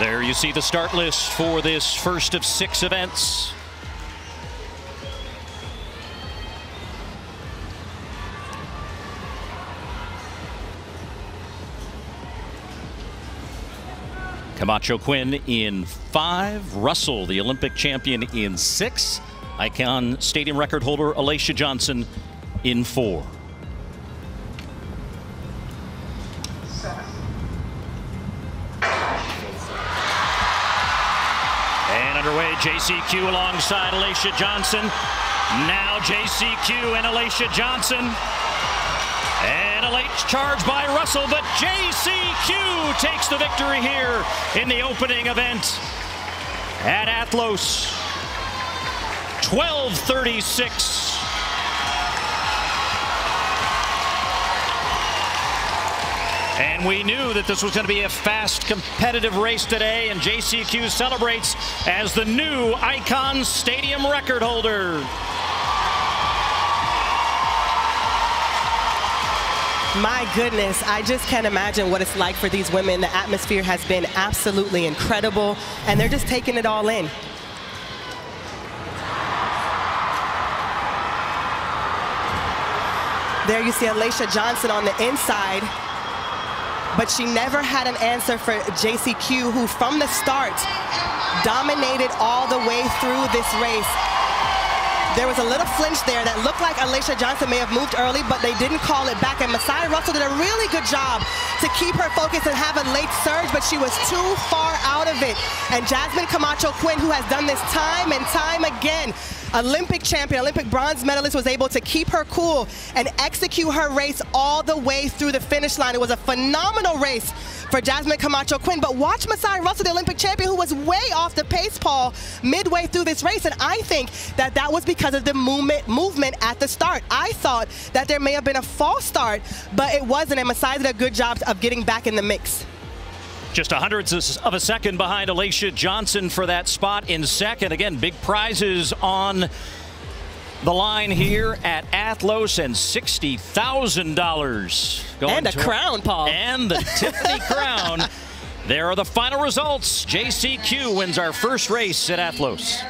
There you see the start list for this first of six events. Camacho Quinn in five. Russell, the Olympic champion, in six. Icahn Stadium record holder Alaysha Johnson in four. And underway, JCQ alongside Alicia Johnson. Now JCQ and Alicia Johnson. And a late charge by Russell, but JCQ takes the victory here in the opening event at Athlos. 1236. And we knew that this was going to be a fast, competitive race today, and JCQ celebrates as the new Icahn Stadium record holder. My goodness, I just can't imagine what it's like for these women. The atmosphere has been absolutely incredible, and they're just taking it all in. There you see Alaysha Johnson on the inside, but she never had an answer for JCQ, who from the start dominated all the way through this race. There was a little flinch there that looked like Alaysha Johnson may have moved early, but they didn't call it back. And Masai Russell did a really good job to keep her focused and have a late surge, but she was too far out of it. And Jasmine Camacho Quinn, who has done this time and time again, Olympic champion, Olympic bronze medalist, was able to keep her cool and execute her race all the way through the finish line. It was a phenomenal race for Jasmine Camacho Quinn. But watch Masai Russell, the Olympic champion, who was way off the pace, Paul, midway through this race. And I think that that was because of the movement, movement at the start. I thought that there may have been a false start, but it wasn't. And Masai did a good job of getting back in the mix. Just a hundredths of a second behind Alaysha Johnson for that spot in second. Again, big prizes on the line here at Athlos and $60,000. And a crown, Paul. And the Tiffany crown. There are the final results. JCQ wins our first race at Athlos.